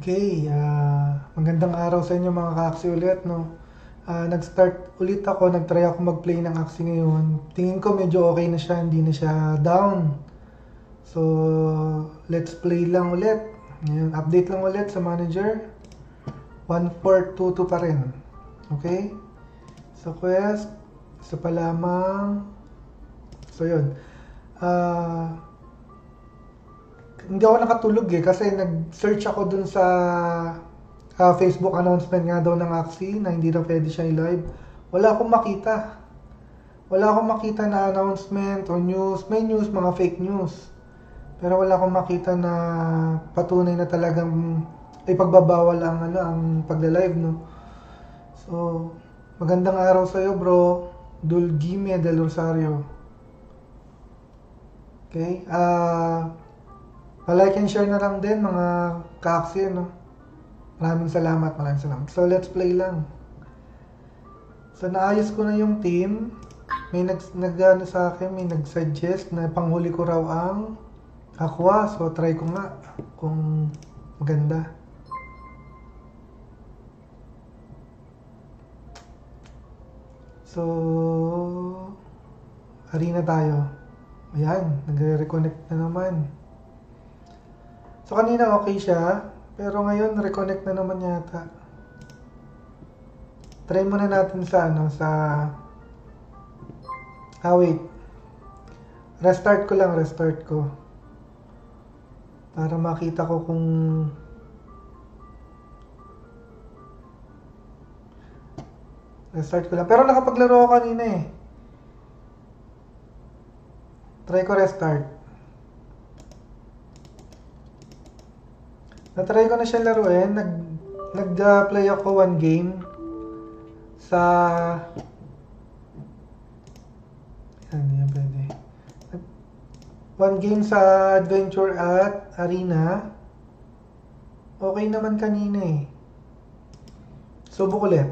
Okay, ah, magandang araw sa inyo mga ka-Axie ulit, no? Ah, nag-start ulit ako, nag-try ako mag-play ng Axie ngayon. Tingin ko medyo okay na siya, hindi na siya down. So, let's play lang ulit. Ngayon, update lang ulit sa manager. 1422 pa rin. Okay? Sa quest, isa pa lamang. So, yun. Ah, hindi ako nakatulog eh kasi nag-search ako dun sa ah, Facebook announcement nga daw ng Axie na hindi na pwede siya i-live. Wala akong makita. Wala akong makita na announcement o news. May news, mga fake news. Pero wala akong makita na patunay na talagang ipagbabawal ang ano ang pagla-live no. So, magandang araw sa iyo, bro. Dulgime del Rosario. Okay? Ah, Pa-like and share na lang din mga kaksi, no? Maraming salamat, maraming salamat. So, let's play lang. So, naayos ko na yung team. May nag, nag ano sa akin, may nag-suggest na panghuli ko raw ang aqua. So, try ko nga kung maganda. So, arena tayo. Ayan, nagre-reconnect na naman. So kanina okay siya, pero ngayon reconnect na naman yata. Try muna natin sa ano, sa Ah, wait. Restart ko lang, restart ko. Para makita ko kung Restart ko lang. Pero nakapaglaro ako kanina eh. Try ko restart. Natry ko na siya laruin. Nag, nag-play ako one game sa... Yan, yan pwede. One game sa Adventure at Arena. Okay naman kanina eh. Subok ulit.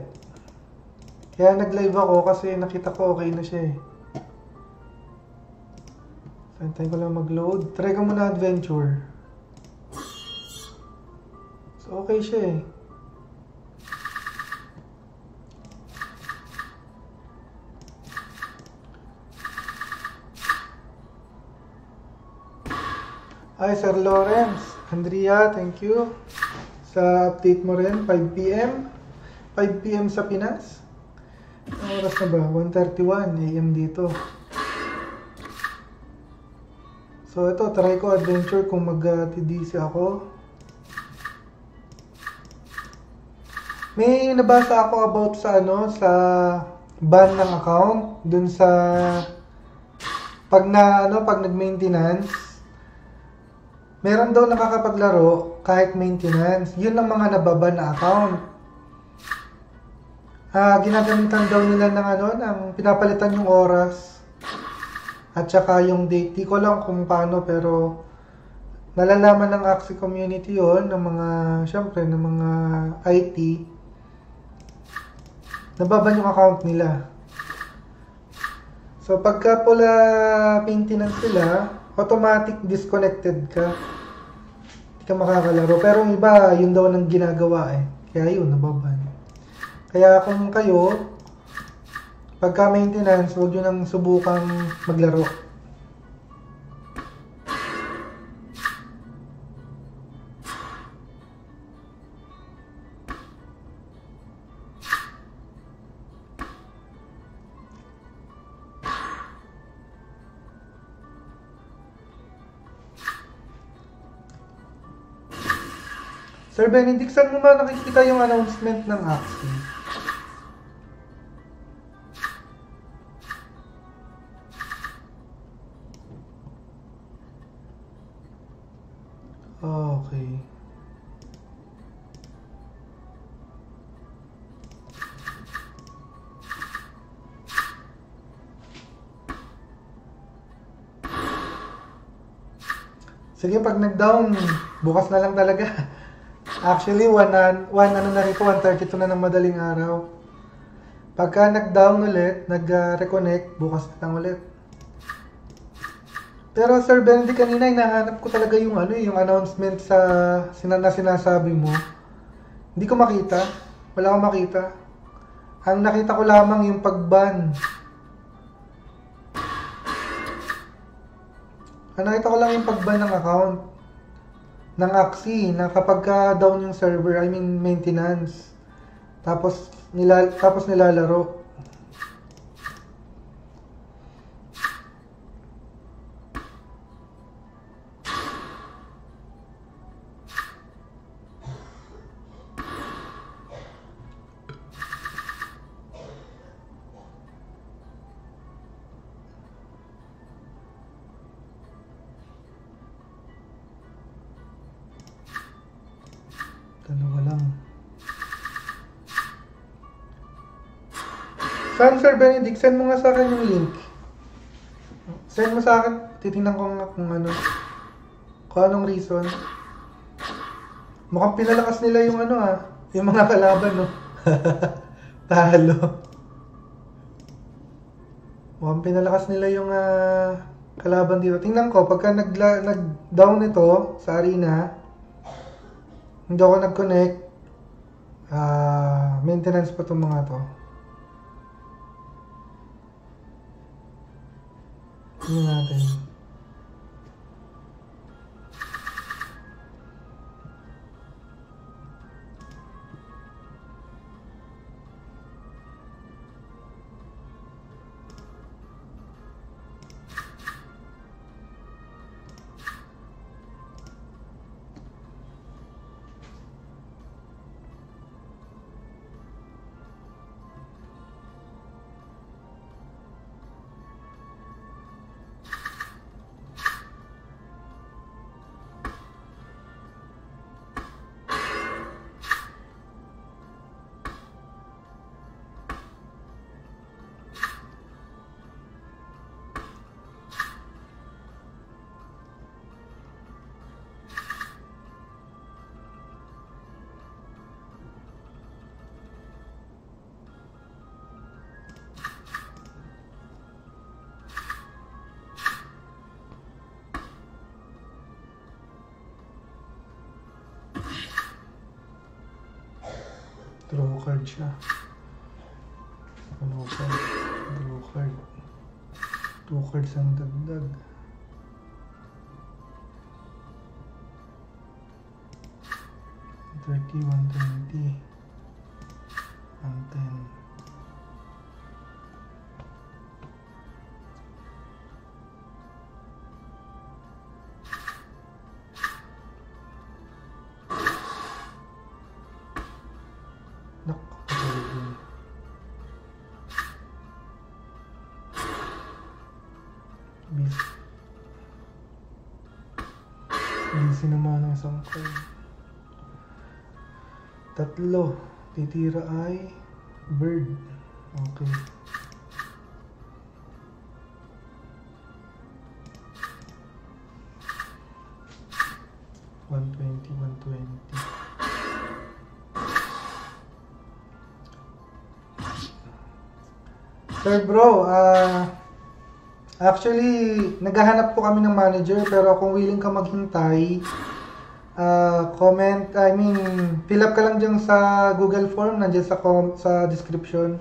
Kaya nag-live ako kasi nakita ko okay na siya eh. Antay ko lang mag-load. Try ko muna Adventure. Okay siya eh. Hi, Sir Lawrence. Andrea, thank you. Sa update mo rin, 5pm. 5pm sa Pinas. Ang oras na ba? 1.31 am dito. So, ito, try ko adventure kung mag-TDC ako. May nabasa ako about sa ano, sa ban ng account dun sa pag na ano, pag nag-maintenance. Meron daw nakakapaglaro kahit maintenance. Yun ang mga nababan na account. Ah, ginagamitan daw nila ng ano, ng pinapalitan yung oras at saka yung date. Di ko lang kung paano pero nalalaman ng Axie community yon ng mga, syempre, ng mga IT nababan yung account nila. So, pagka pula maintenance sila, automatic disconnected ka. Hindi ka makakalaro. Pero yung iba, yun daw nang ginagawa eh. Kaya yun, nababan. Kaya kung kayo, pagka maintenance, huwag nyo nang subukang maglaro. Sir Benedict, saan mo ba nakikita yung announcement ng Axie? Okay. Sige, pag nag-down, bukas na lang talaga. Actually, one, na, one ano na rin po, 1.32 na ng madaling araw. Pagka nag-down ulit, nag-reconnect, bukas na lang ulit. Pero Sir Benedict, kanina hinahanap ko talaga yung ano, eh, yung announcement sa sina- na sinasabi mo. Hindi ko makita. Wala akong makita. Ang nakita ko lamang yung pag-ban. Ang nakita ko lang yung pag-ban ng account ng Axie na kapag ka down yung server, I mean maintenance. Tapos nila tapos nilalaro. Sir Benedict? Send mo nga sa akin yung link. Send mo sa akin. Titingnan ko nga kung ano. Kung anong reason. Mukhang pinalakas nila yung ano ah. Yung mga kalaban no. Talo. Mukhang pinalakas nila yung ah, kalaban dito. Tingnan ko, pagka nag-down ito sa arena, hindi ako nag-connect. Ah, maintenance pa itong mga to. Tingnan natin. Draw card siya. Ano card? Draw Ang isang card. Tatlo. Titira ay bird. Okay. One twenty. Sir bro, ah actually naghahanap po kami ng manager pero kung willing ka maghintay, ah comment, I mean, fill up ka lang dyan sa Google form, nandiyan sa sa description.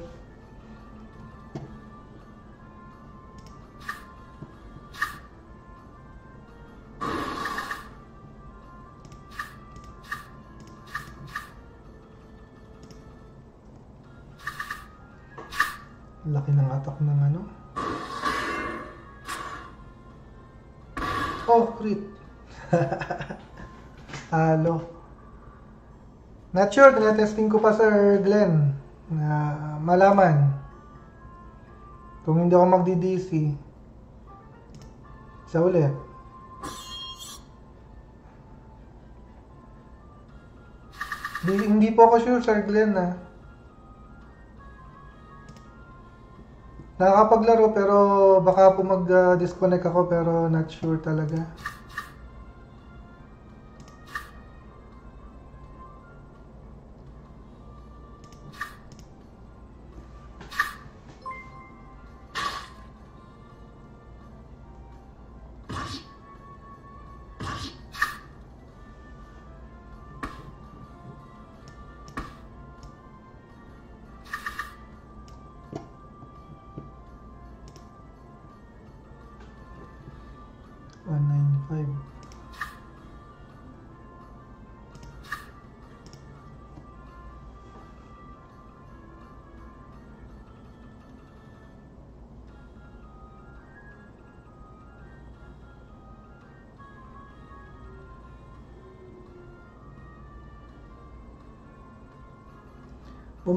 Not sure, testing ko pa Sir Glenn na malaman kung hindi ako magdi-DC. Sa ulit. Di, hindi po ako sure Sir Glenn na. Nakakapaglaro pero baka po mag-disconnect ako pero not sure talaga.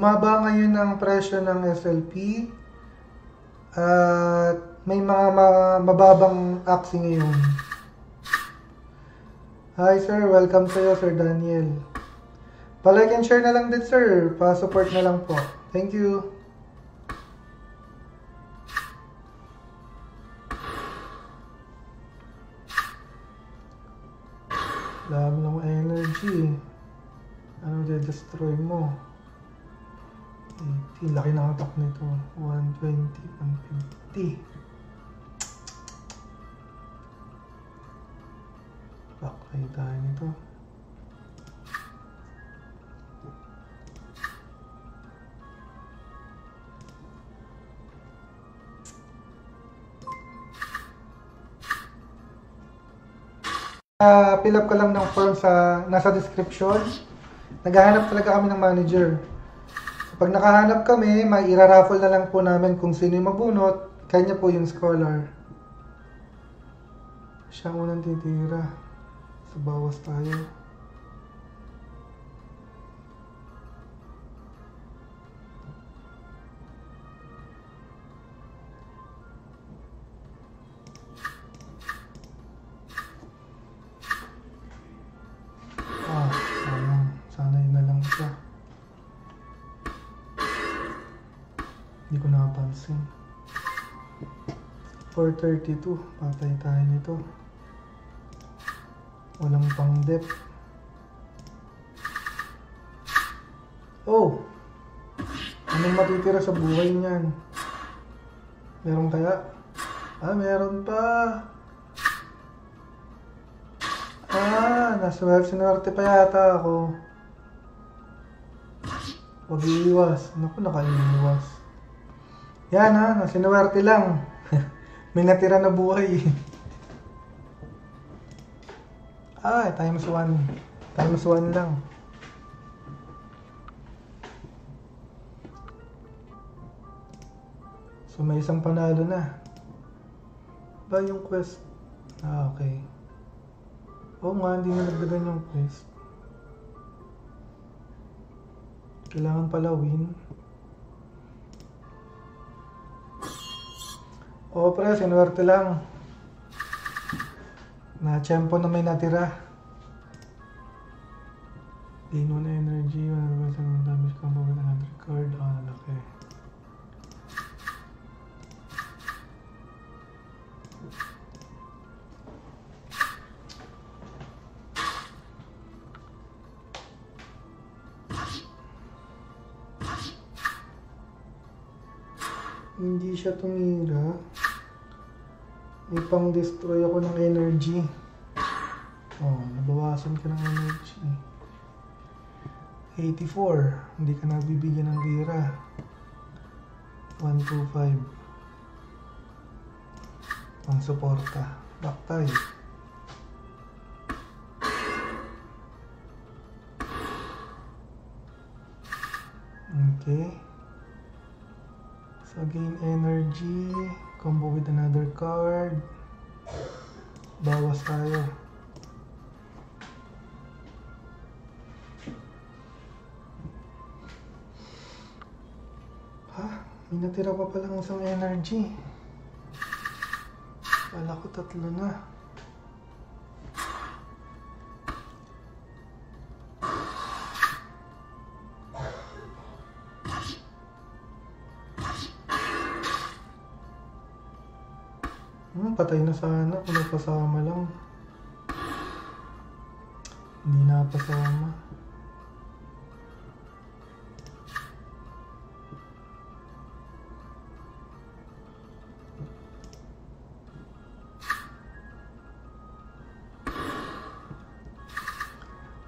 Bumaba ngayon ang presyo ng SLP at may mga ma- mababang aksi ngayon. Hi sir, welcome sa'yo Sir Daniel. Pa-like and share na lang din sir, pa-support na lang po. Thank you. Dami ng energy. Ano de-destroy mo? 80. Laki ng attack nito. 120, 150. Bakay tayo nito. Uh, fill up ka lang ng form sa nasa description. Naghahanap talaga kami ng manager. Pag nakahanap kami, may iraraffle na lang po namin kung sino yung mabunot, kanya po yung scholar. Siya ang unang titira. So, bawas tayo. 432. Patay tayo nito. Walang pang dep. Oh! Anong matitira sa buhay niyan? Meron kaya? Ah, meron pa! Ah, nasa web sinwerte pa yata ako. Huwag iiwas. Naku, nakaiiwas. Yan ha, nasinuwerte lang. May natira na buhay. ah, times 1. Times 1 lang. So may isang panalo na. Ba yung quest? Ah, okay. Oo nga, hindi na nagdagan yung quest. Kailangan pala win. Oo pre, sinuwerte lang. Na tiyempo na may natira. Gain 1 energy, 100% damage combo with another card. Ah, lalaki. Hindi siya tumira. May pang destroy ako ng energy. Oh, nabawasan ka ng energy. 84. Hindi ka nabibigyan ng lira. 125. Pang suporta. Back. Okay. So gain energy, combo with another card. Bawas tayo. Ha? May natira pa palang isang energy. Kala ko tatlo na. Patay na sana kung napasama lang. Hindi napasama.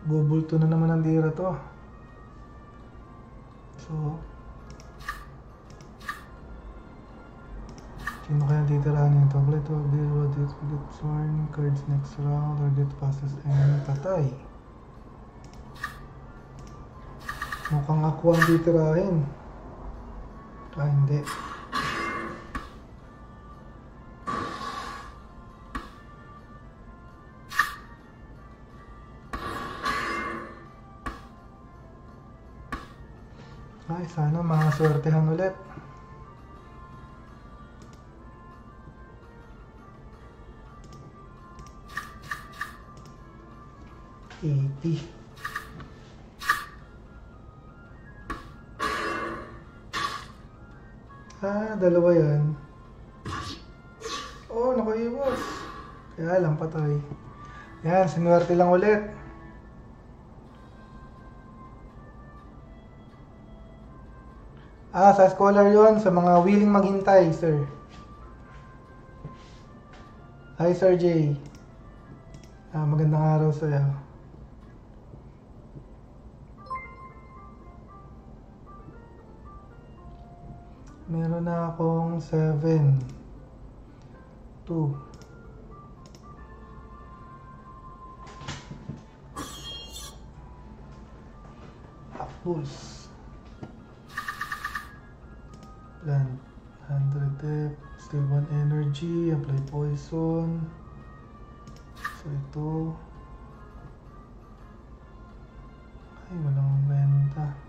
Bubulto na naman ang dira to. Play to deal what it get sworn cards next round or get passes and patay. Mukhang ako ang titirahin. Ah, hindi. Ay, sana mga swertehan ulit. Eighty. Ah, dalawa yan. Oh, nakaiwas. Kaya lang, patay. Yan, sinuwerte lang ulit. Ah, sa scholar yon sa mga willing maghintay, sir. Hi, Sir J. Ah, magandang araw sa Meron na akong 7. 2. Apples. Plant. 100 depth. Still one energy. Apply poison. So ito. Ay, walang benta.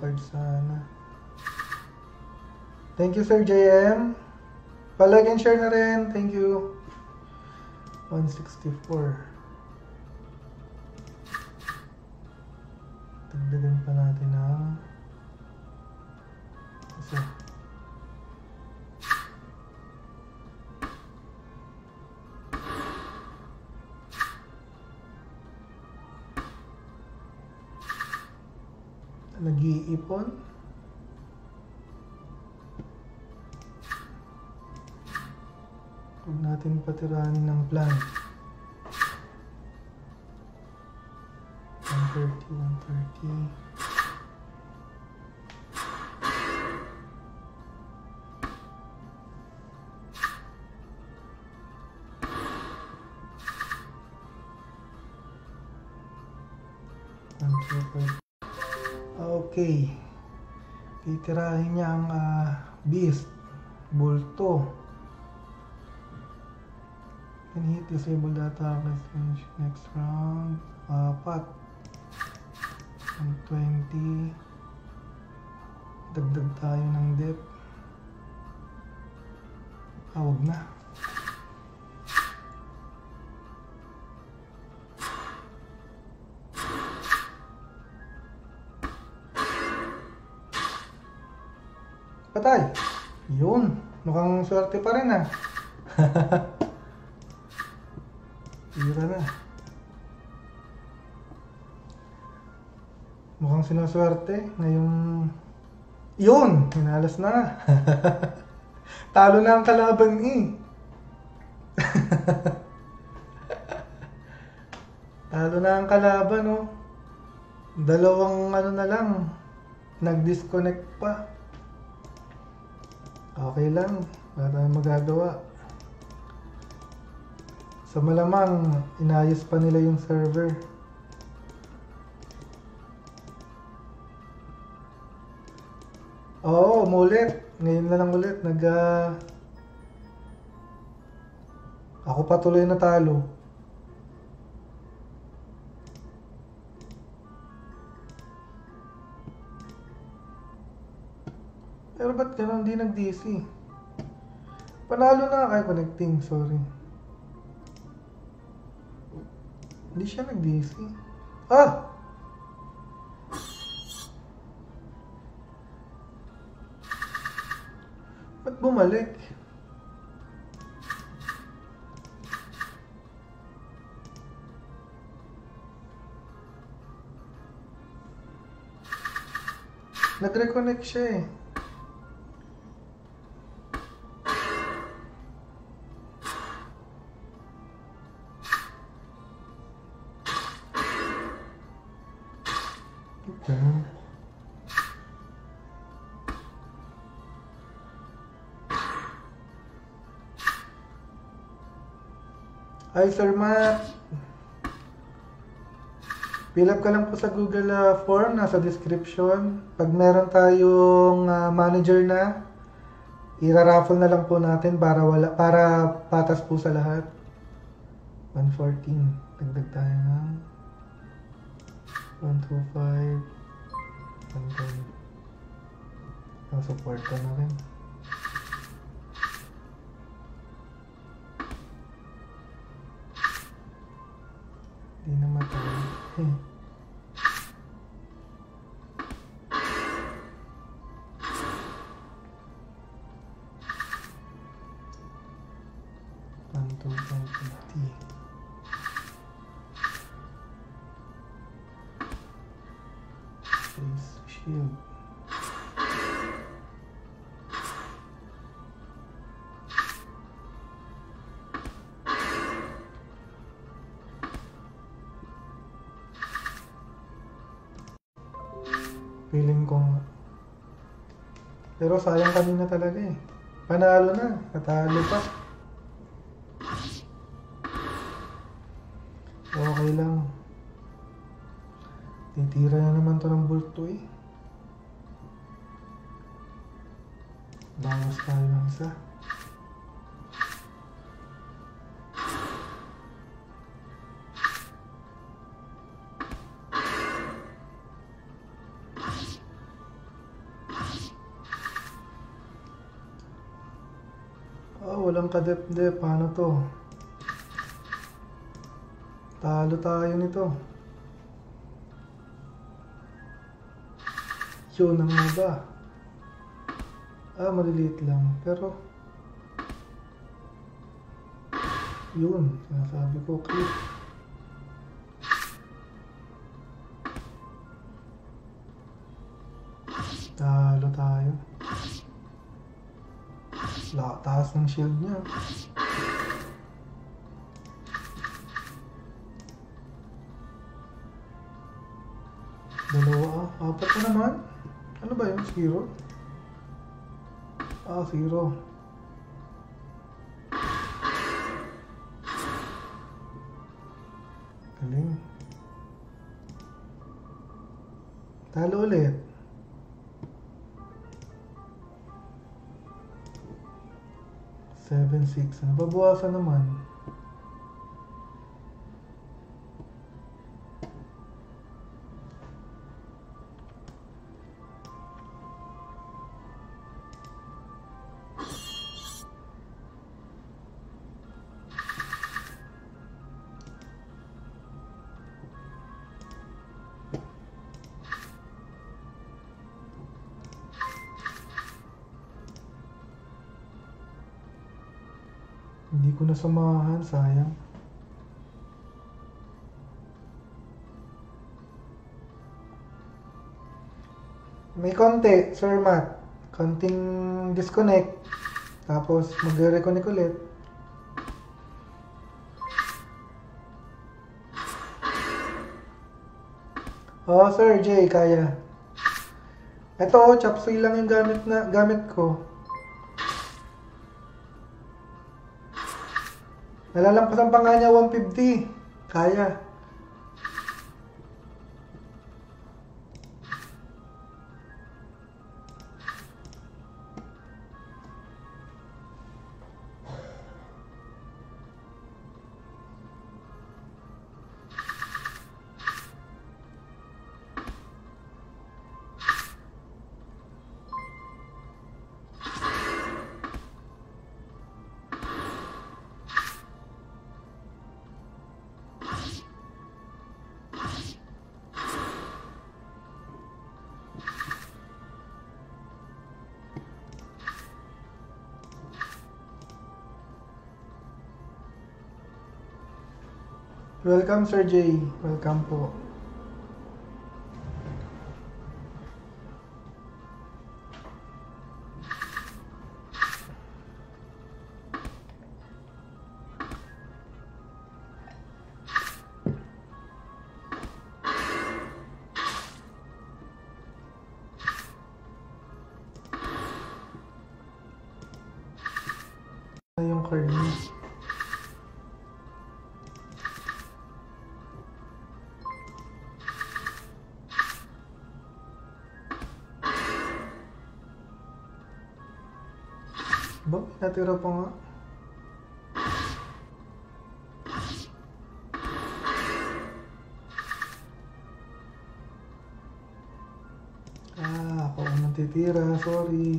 Card sana. Thank you, Sir JM. Palag and share na rin. Thank you. 164. Dagdagan pa natin Nag-iipon. Huwag natin patiranin ng plant. 130, 130. One, two, five. Okay. Titirahin niya ang ah, beast. Bulto. Can hit disable attack finish next round. Apat. 120. Dagdag tayo ng depth. Ah, na. Patay. Yun. Mukhang swerte pa rin ah. Tira na. Mukhang sinaswerte ngayong... Yun! Hinalas na. Talo na ang kalaban eh. Talo na ang kalaban oh. Dalawang ano na lang. Nag-disconnect pa. Okay lang. Wala tayong magagawa. Sa malamang, inayos pa nila yung server. Oo, umulit. Ngayon na lang ulit. Nag... ah, Ako patuloy na ba't ganun di nag-DC? Panalo na kay connecting, sorry. Hindi siya nag-DC. Ah! Ba't bumalik? Nag-reconnect siya eh. Okay. Hi, Sir Matt. Fill up ka lang po sa Google ah, form, nasa description. Pag meron tayong ah, manager na, ira-raffle na lang po natin para wala para patas po sa lahat. 114. Dagdag tayo ng 125. 110. Ang support ko na rin. Di na matay. Pero sayang kanina talaga eh. Panalo na. Natalo pa. Okay lang. Titira na naman to ng bulto eh. Bawas tayo ng isa. Kadep-dep. Paano to? Talo tayo nito. Yun nga ba? Ah, maliliit lang. Pero, yun. Sinasabi ko, click. Talo tayo. La, taas ng shield niya. Dalawa, ah. Apat na naman. Ano ba yun? Zero? Ah, zero. Galing. Talo ulit. Seven, six. Ano naman? Hindi ko nasamahan, sayang. May konti, Sir Matt. Konting disconnect. Tapos magre-reconnect ulit. Oo, Sir Jay, kaya. Ito, chop suey lang yung gamit na gamit ko. Nalalampasan pa nga niya 150. Kaya. Welcome, Sir Jay. Welcome po. Ba, natira pa nga. Ah, ako ang natitira. Sorry.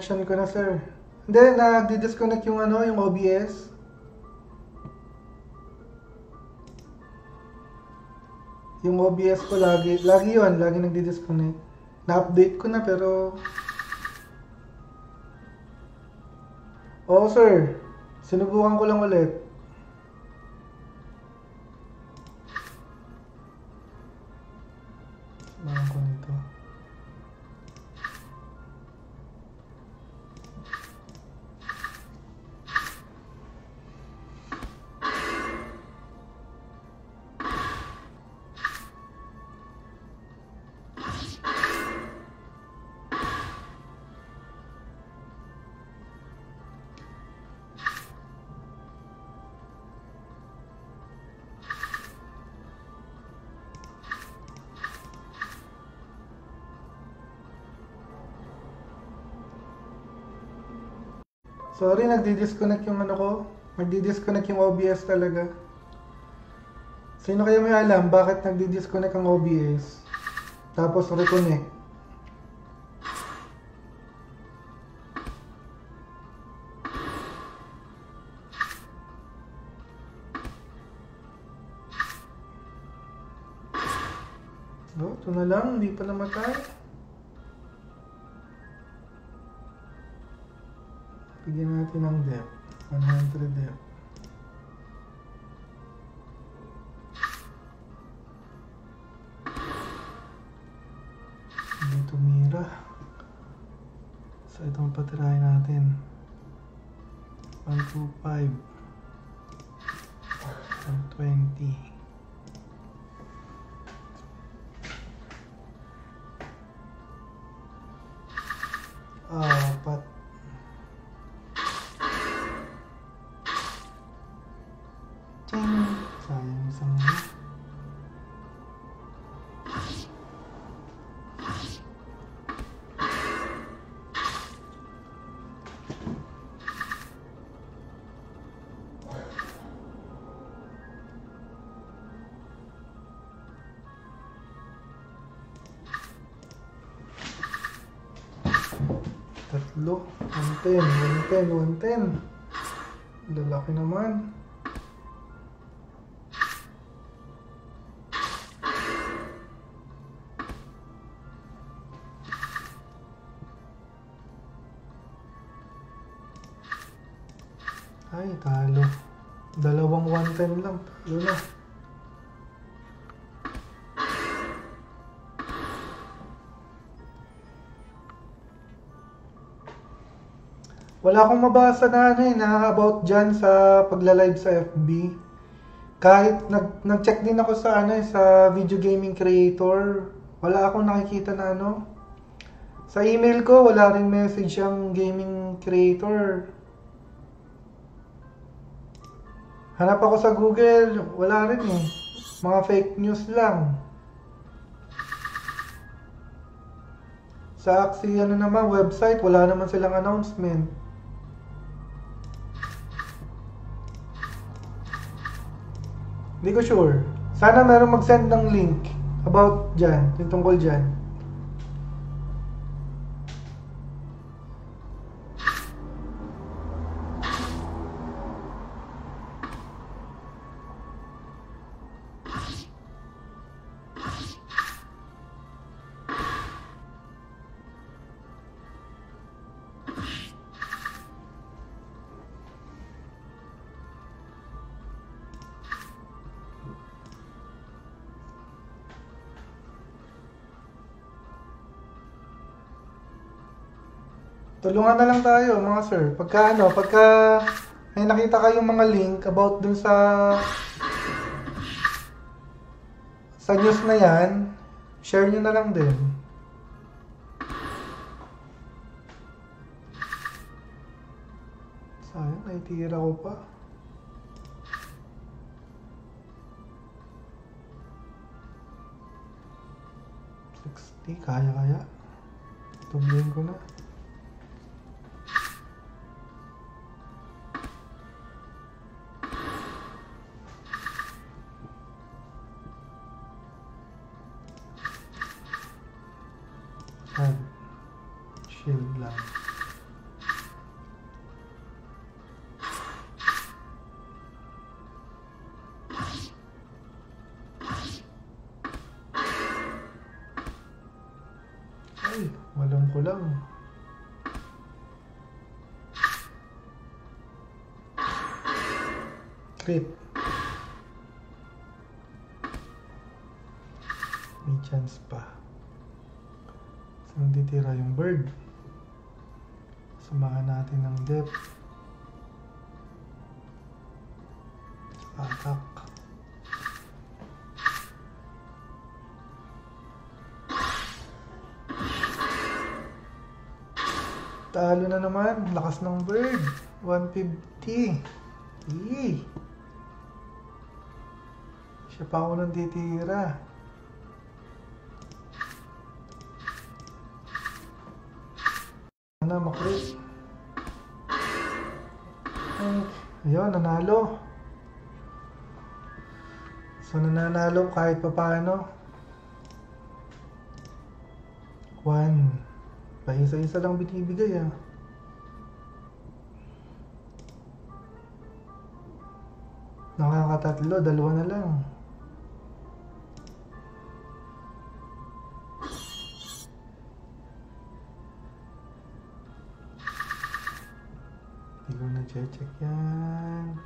Connection ko na, sir. Hindi, nagdi-disconnect yung ano, yung OBS. Yung OBS ko lagi, lagi yon lagi nagdi-disconnect. Na-update ko na pero... Oo, sir. Sinubukan ko lang ulit. Sorry, nagdi-disconnect yung ano ko. Nagdi-disconnect yung OBS talaga. Sino kaya may alam bakit nagdi-disconnect ang OBS? Tapos reconnect. Oh, ito na lang, hindi pa namatay. Bigyan natin ng depth. 100 depth. Hindi tumira. So, itong patirahin natin. 125. 120. Apat. Ting! Tatlo. 110, 110, 110. Lalaki naman. Ay, talo. Dalawang 110 lang. Talo na. Wala akong mabasa na ano eh, na about dyan sa pagla-live sa FB. Kahit nag, nag-check din ako sa ano eh, sa video gaming creator, wala akong nakikita na ano. Sa email ko, wala ring message ang gaming creator. Hanap ako sa Google, wala rin eh. Mga fake news lang. Sa Axie ano naman, website, wala naman silang announcement. Hindi ko sure. Sana meron mag-send ng link about dyan, yung tungkol dyan. Tulungan na lang tayo, mga sir. Pagka ano, pagka may nakita kayong mga link about dun sa sa news na yan, share nyo na lang din. Sayang, naitira ko pa. Sixty, kaya kaya. Tubuhin ko na. Walang kulang. Crit. May chance pa. Saan titira yung bird? Samahan natin ng depth. Na naman. Lakas ng bird. 150. Yee. Siya pa ako nang titira. Sana makrit. Ay, ayun, nanalo. So, nananalo kahit pa paano. One. Pa isa-isa lang binibigay ah. Nakakatatlo, dalawa na lang. Hindi ko na check yan.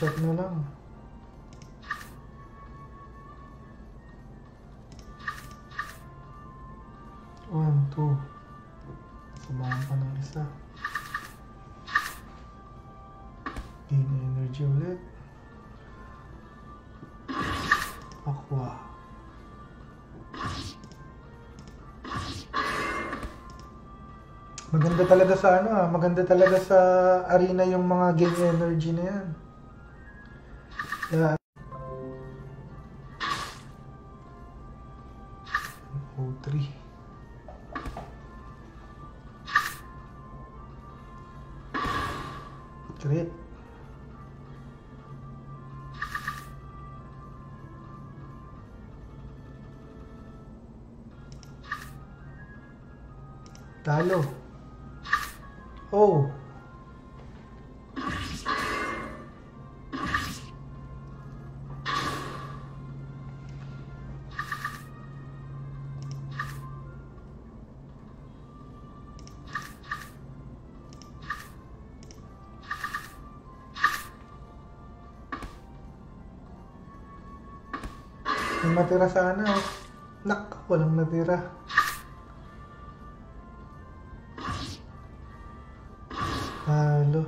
2.5 lang. Isang shot Maganda talaga sa ano ah, maganda talaga sa arena yung mga gain energy na yan. Kaya matira sana. Nak, walang natira. Talo.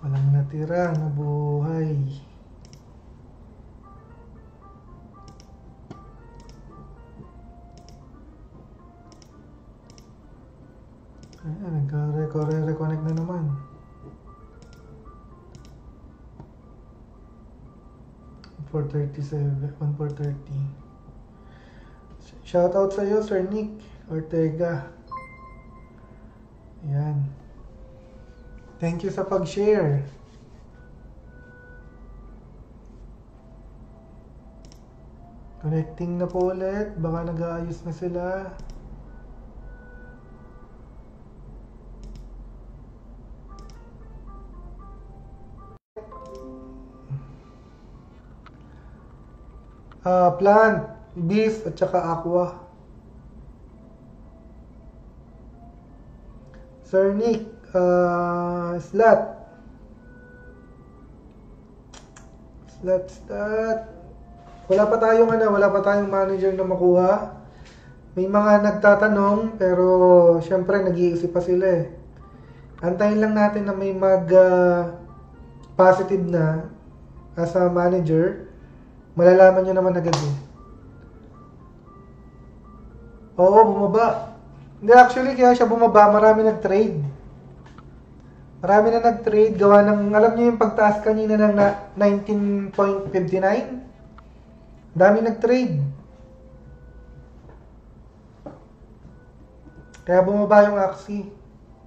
Walang natira na buhay. 1,437, Shoutout sa iyo, Sir Nick Ortega. Ayan. Thank you sa pag-share. Connecting na po ulit. Baka nag-aayos na sila. Ah, plant, beef, at saka aqua. Sir Nick, ah, slot. Slot, slot. Wala pa tayong ano, wala pa tayong manager na makuha. May mga nagtatanong pero syempre nag-iisip pa sila eh. Antayin lang natin na may mag ah, positive na as a manager. Malalaman nyo naman agad eh. Oo, bumaba. Hindi, actually, kaya siya bumaba, marami nag-trade. Marami na nag-trade, gawa ng, alam niyo yung pagtaas kanina ng na 19.59? Dami nag-trade. Kaya bumaba yung Axie.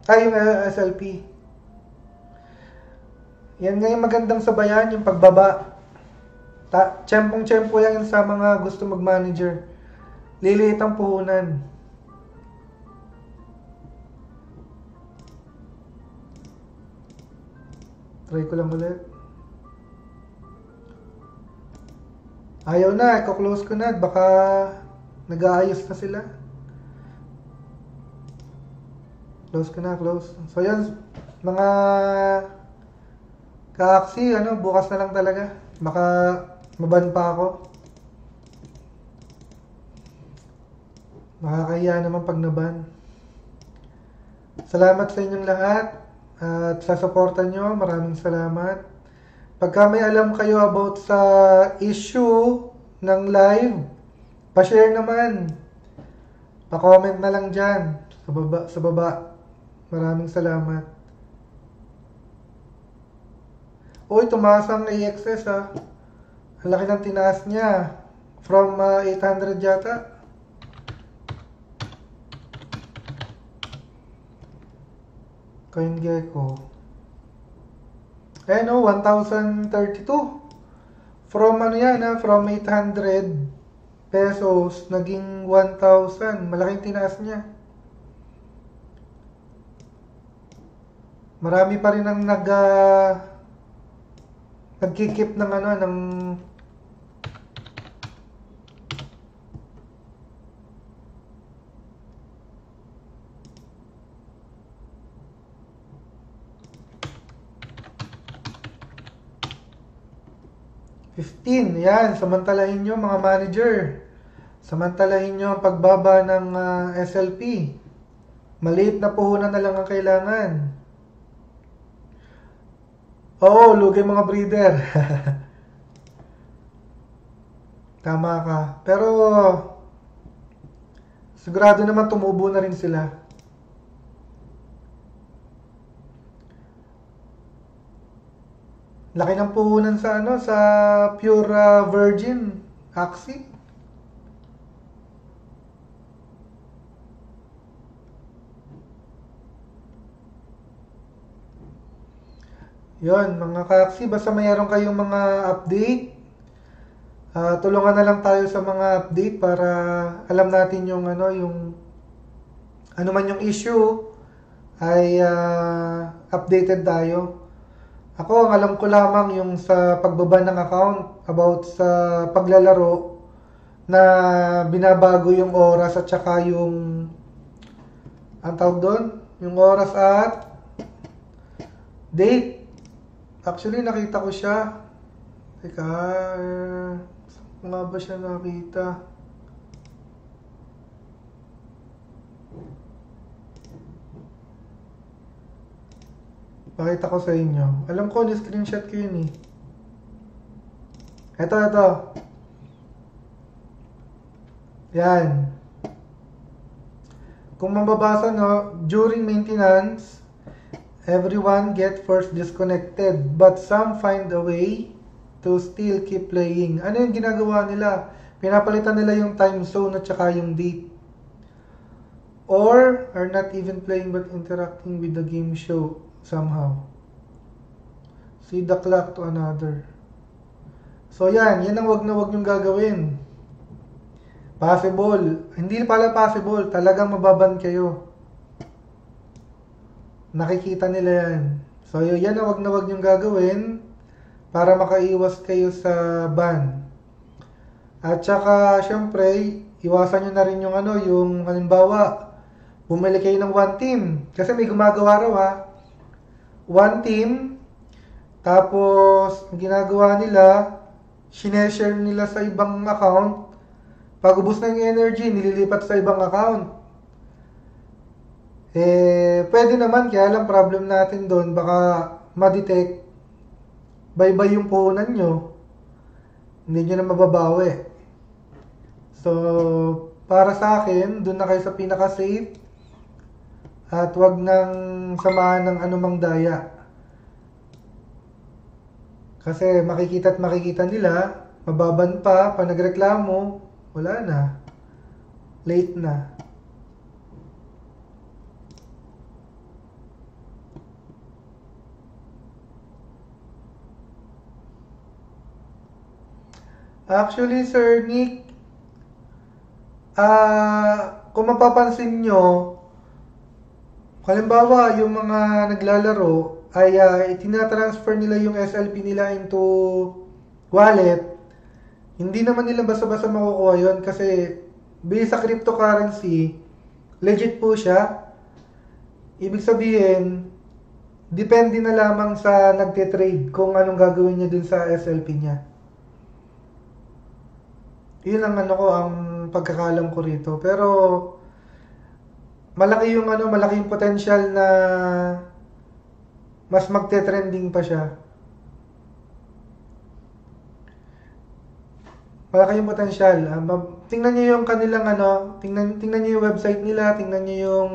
Ay, yung uh, SLP. Yan nga yung magandang sabayan, yung pagbaba. Ta Tsempong-tsempo yan sa mga gusto mag-manager. Liliit ang puhunan. Try ko lang ulit. Ayaw na, i-close ko na. Baka nag-aayos na sila. Close ko na, close. So yan, mga kaaksi, ano, bukas na lang talaga. Baka maban pa ako. Makakahiya naman pag naban. Salamat sa inyong lahat at sa suporta nyo. Maraming salamat. Pagka may alam kayo about sa issue ng live, pa-share naman. Pa-comment na lang dyan sa baba. Sa baba. Maraming salamat. Uy, tumaas ang AXS ha. Ang laki ng tinaas niya. From uh, 800 yata. CoinGecko. Ayan o, 1,032. From ano yan ha, from 800 pesos, naging 1,000. Malaking tinaas niya. Marami pa rin ang nag uh, nagkikip ng ano ng Fifteen, yan, samantalahin nyo mga manager. Samantalahin nyo ang pagbaba ng uh, SLP. Maliit na puhunan na lang ang kailangan. Oo, lugay mga breeder. Tama ka. Pero, sigurado naman tumubo na rin sila. Laki ng puhunan sa ano, sa pure uh, virgin Axie. Yon, mga kaksi, basta mayroon kayong mga update, uh, tulungan na lang tayo sa mga update para alam natin yung ano, yung ano man yung issue ay uh, updated tayo. Ako, ang alam ko lamang yung sa pagbaba ng account about sa paglalaro na binabago yung oras at saka yung ang tawag doon, yung oras at date. Actually, nakita ko siya. Teka, nga ba siya nakita? Pakita ko sa inyo. Alam ko, ni-screenshot ko yun eh. Ito, ito. Yan. Kung mababasa no, during maintenance, everyone get first disconnected, but some find a way to still keep playing. Ano yung ginagawa nila? Pinapalitan nila yung time zone at saka yung date. Or are not even playing but interacting with the game show somehow. See the clock to another. So yan, yan ang wag na wag yung gagawin. Possible. Hindi pala possible. Talagang mababan kayo. Nakikita nila yan. So, yan na wag na wag yung gagawin para makaiwas kayo sa ban. At saka, syempre, iwasan nyo na rin yung ano, yung halimbawa, bumili kayo ng one team. Kasi may gumagawa raw ha. One team, tapos, ginagawa nila, sineshare nila sa ibang account. Pag ubos yung energy, nililipat sa ibang account. Eh, pwede naman, kaya lang problem natin doon, baka ma-detect, bye-bye yung puhunan nyo. Hindi nyo na mababawi. So, para sa akin, doon na kayo sa pinaka-safe at wag nang samahan ng anumang daya. Kasi makikita at makikita nila, mababan pa, pa nagreklamo, wala na. Late na. Actually, Sir Nick, ah, kung mapapansin nyo, halimbawa, yung mga naglalaro ay uh, itinatransfer nila yung SLP nila into wallet, hindi naman nila basta-basta makukuha yon kasi based sa cryptocurrency, legit po siya. Ibig sabihin, depende na lamang sa nagte-trade kung anong gagawin niya dun sa SLP niya. Yun ang ano ko, ang pagkakalam ko rito. Pero, malaki yung ano, malaki yung potential na mas magte-trending pa siya. Malaki yung potential. Um, tingnan niyo yung kanilang ano, tingnan tingnan niyo yung website nila, tingnan niyo yung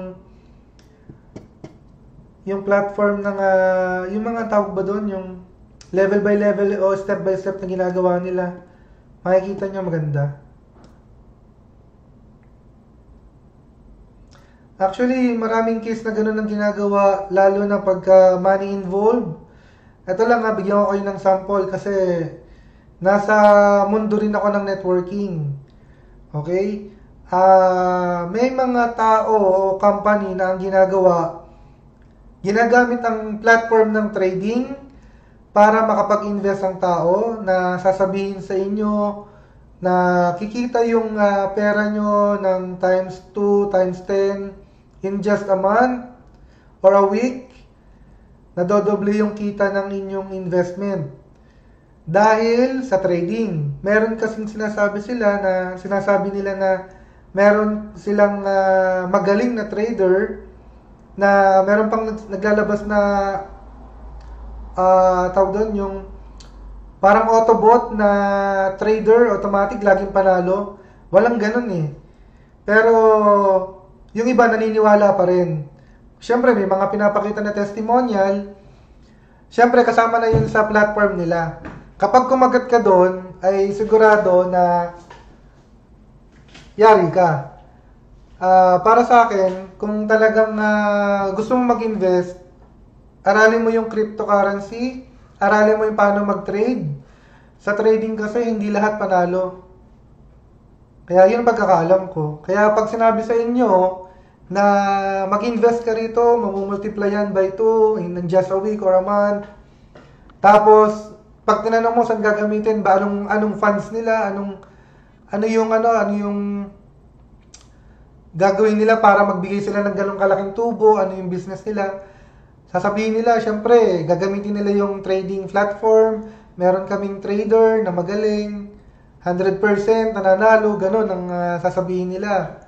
yung platform ng uh, yung mga tawag ba doon, yung level by level o step by step na ginagawa nila makikita nyo maganda. Actually, maraming case na ganun ang ginagawa, lalo na pagka money involved. Ito lang nga, bigyan ko kayo ng sample kasi nasa mundo rin ako ng networking. Okay? Uh, may mga tao o company na ang ginagawa, ginagamit ang platform ng trading para makapag-invest ang tao na sasabihin sa inyo na kikita yung uh, pera nyo ng times 2, times 10 in just a month or a week, nadodoble yung kita ng inyong investment. Dahil sa trading, meron kasing sinasabi sila na sinasabi nila na meron silang uh, magaling na trader na meron pang naglalabas na uh, tawag doon, yung parang Autobot na trader, automatic, laging panalo. Walang ganun eh. Pero, yung iba naniniwala pa rin. Siyempre, may mga pinapakita na testimonial. Siyempre, kasama na yun sa platform nila. Kapag kumagat ka doon, ay sigurado na yari ka. Uh, para sa akin, kung talagang uh, gusto mong mag-invest, Aralin mo yung cryptocurrency, aralin mo yung paano mag-trade. Sa trading kasi, hindi lahat panalo. Kaya yun ang pagkakaalam ko. Kaya pag sinabi sa inyo na mag-invest ka rito, mamumultiply yan by 2 in just a week or a month. Tapos, pag tinanong mo saan gagamitin? Ba, anong, anong funds nila, anong, ano yung ano, ano yung gagawin nila para magbigay sila ng ganong kalaking tubo, ano yung business nila? Sasabihin nila, syempre, gagamitin nila yung trading platform, meron kaming trader na magaling, 100% nananalo, ganun ang uh, sasabihin nila.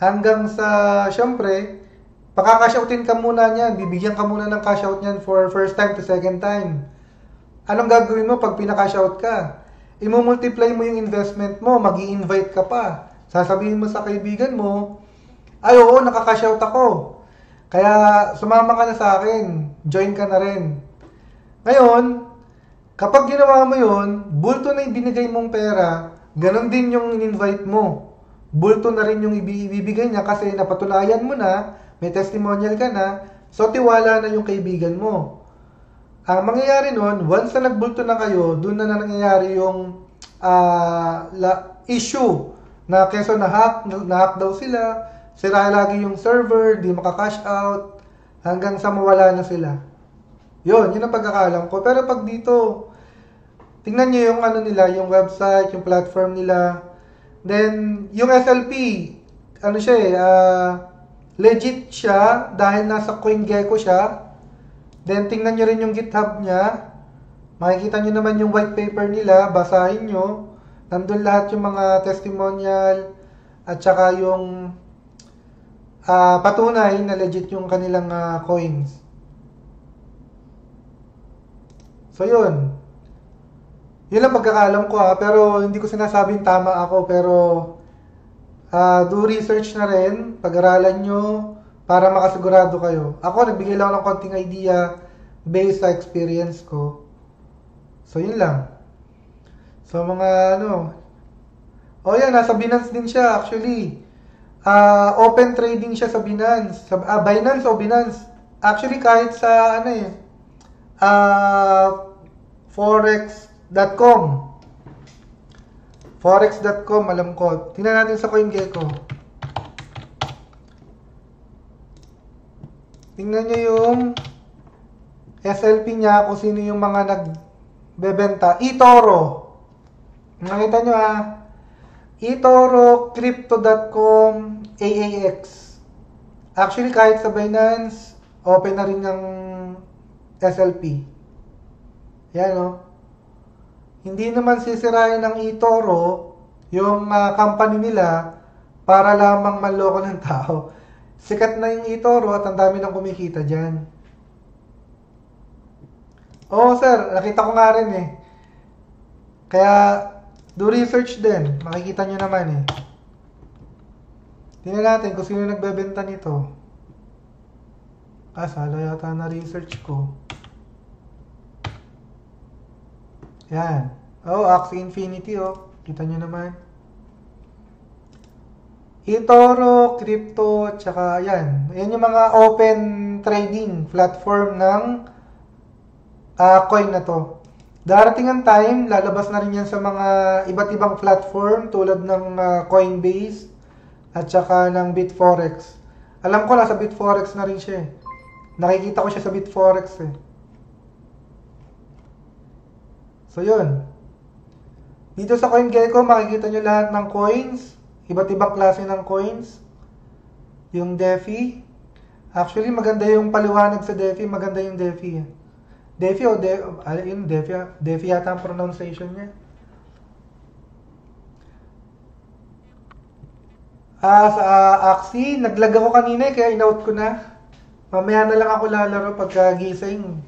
Hanggang sa, syempre, pakakashoutin ka muna niyan, bibigyan ka muna ng cash out niyan for first time to second time. Anong gagawin mo pag pinaka-shout ka? Imo-multiply mo yung investment mo, mag invite ka pa. Sasabihin mo sa kaibigan mo, ay oo, nakaka out ako. Kaya sumama ka na sa akin, join ka na rin. Ngayon, kapag ginawa mo yon, bulto na ibinigay mong pera, ganon din yung in-invite mo. Bulto na rin yung ibibigay niya kasi napatunayan mo na, may testimonial ka na, so tiwala na yung kaibigan mo. Ang mangyayari nun, once na nagbulto na kayo, doon na, na nangyayari yung uh, la, issue na keso na-hack, na-hack daw sila, Sira lagi yung server, di maka-cash out, hanggang sa mawala na sila. Yun, yun ang pagkakalam ko. Pero pag dito, tingnan nyo yung ano nila, yung website, yung platform nila. Then, yung SLP, ano siya eh, ah, legit siya dahil nasa CoinGecko siya. Then, tingnan nyo rin yung GitHub niya. Makikita nyo naman yung white paper nila, basahin nyo. Nandun lahat yung mga testimonial at saka yung ah, patunay na legit yung kanilang ah, coins. So, yun. Yun lang pagkakalam ko ha, pero hindi ko sinasabing tama ako, pero ah, do research na rin, pag-aralan nyo, para makasigurado kayo. Ako, nagbigay lang ng konting idea based sa experience ko. So, yun lang. So, mga ano, oh yan, nasa Binance din siya actually. Ah, open trading siya sa Binance. Sa, ah, Binance o Binance. Actually, kahit sa ano eh, ah, forex.com. Forex.com, alam ko. Tingnan natin sa CoinGecko. Tingnan nyo yung SLP niya kung sino yung mga nagbebenta. eToro. Nakita nyo ha. eToro, Crypto.com, AAX. Actually, kahit sa Binance, open na rin ng SLP. Yan o. Hindi naman sisirain ng eToro yung ah, company nila para lamang manloko ng tao. Sikat na yung eToro at ang dami nang kumikita dyan. Oo sir, nakita ko nga rin eh. Kaya, do research din. Makikita nyo naman eh. Tingnan natin kung sino nagbebenta nito. Ah, sala yata na research ko. Yan. Oh, Axie Infinity, oh. Kita nyo naman. eToro, Crypto, tsaka yan. Yan yung mga open trading platform ng ah, coin na to. Darating ang time, lalabas na rin yan sa mga iba't ibang platform tulad ng ah, Coinbase at tsaka ng Bitforex. Alam ko, nasa Bitforex na rin siya eh. Nakikita ko siya sa Bitforex eh. So, yun. Dito sa CoinGecko, makikita nyo lahat ng coins. Iba't ibang klase ng coins. Yung DeFi. Actually, maganda yung paliwanag sa DeFi. Maganda yung DeFi. DeFi o De ah, yun, DeFi, DeFi yata ang pronunciation niya. Ah, sa uh, Axie, naglag ako kanina eh, kaya in-out ko na. Mamaya na lang ako lalaro pagka gising.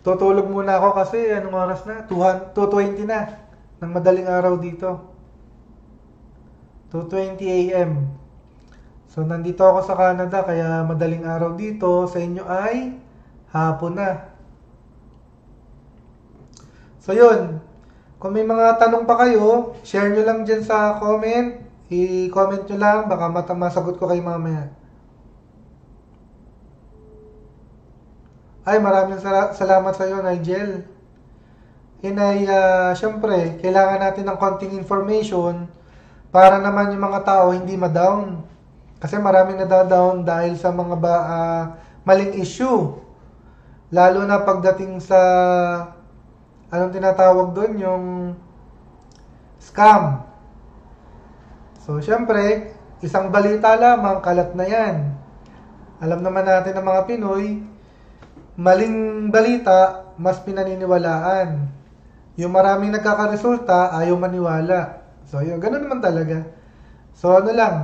Tutulog muna ako kasi anong oras na? 200 2.20 na ng madaling araw dito. 2.20 a.m. So, nandito ako sa Canada kaya madaling araw dito. Sa inyo ay hapon na. So, yun. Kung may mga tanong pa kayo, share nyo lang dyan sa comment. I-comment nyo lang. Baka masagot ko kayo mamaya. Ay, maraming sala- salamat sa iyo, Nigel. Inay, uh, syempre, kailangan natin ng konting information para naman yung mga tao hindi ma-down. Kasi maraming nadadown dahil sa mga ba, ah, maling issue. Lalo na pagdating sa, anong tinatawag doon, yung scam. So, syempre, isang balita lamang, kalat na yan. Alam naman natin ng mga Pinoy, maling balita, mas pinaniniwalaan. Yung maraming nagkakaresulta, ayaw maniwala. So, yun, ganun naman talaga. So, ano lang,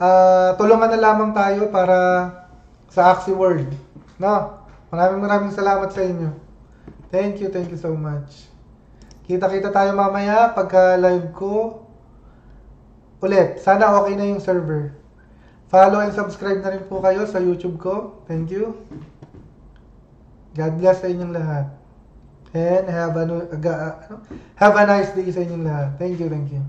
ah tulungan na lamang tayo para sa Axie World. No? Maraming maraming salamat sa inyo. Thank you, thank you so much. Kita-kita tayo mamaya pagka live ko. Ulit, sana okay na yung server. Follow and subscribe na rin po kayo sa YouTube ko. Thank you. God bless sa inyong lahat. And have a, have a nice day sa inyong lahat. Thank you, thank you.